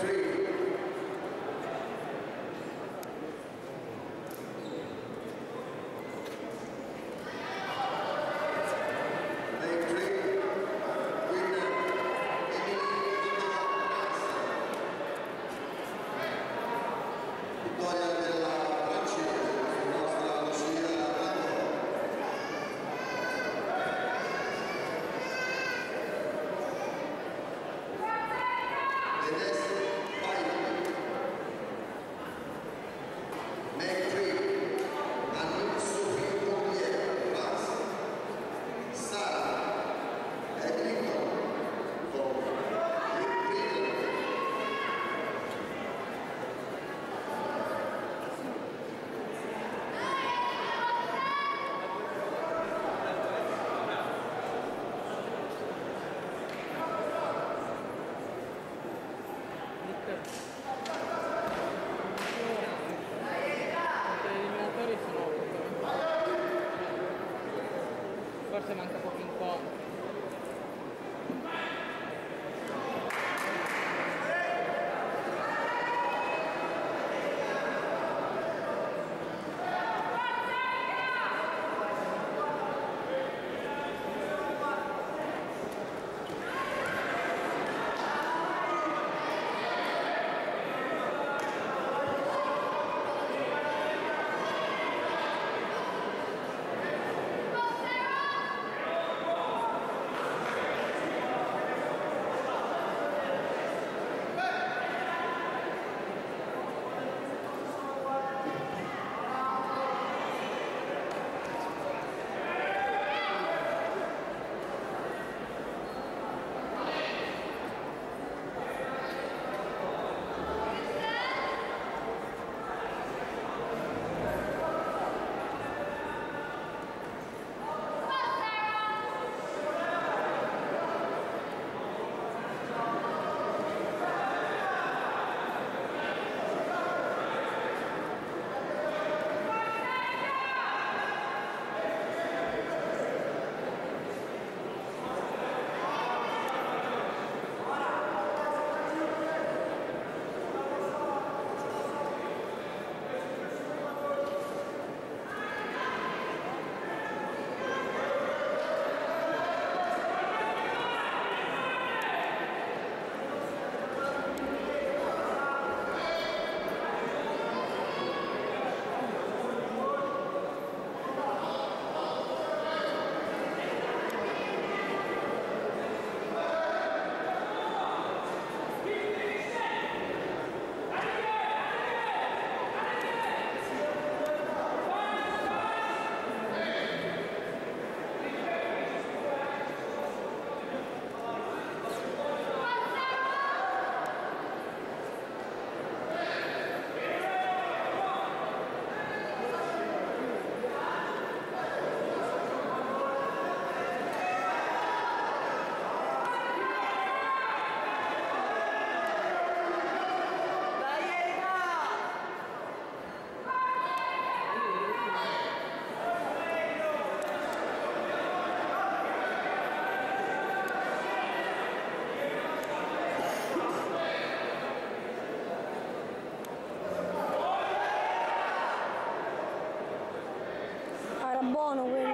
three, forse buono quello.